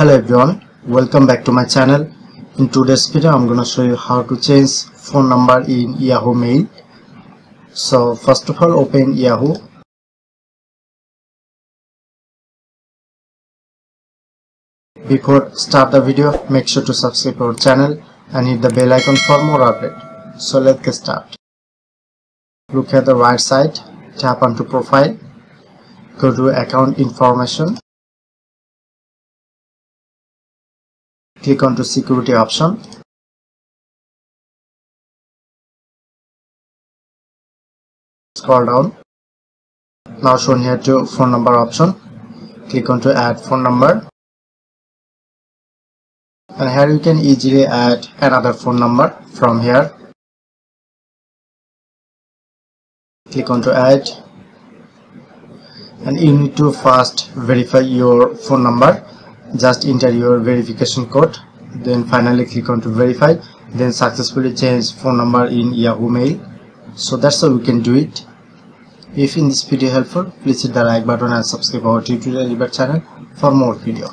hello everyone welcome back to my channel. In today's video i'm gonna show you how to change phone number in yahoo mail. So first of all open yahoo. Before start the video make sure to subscribe our channel and hit the bell icon for more update. So let's get started. Look at the right side tap onto profile go to account information click on to security option. Scroll down. Now shown here to phone number option. Click on to add phone number. And here you can easily add another phone number from here. Click on to add. And you need to first verify your phone number just enter your verification code then finally click on to verify then successfully change phone number in yahoo mail. So that's how we can do it. If in this video helpful please hit the like button and subscribe our tutorial channel for more video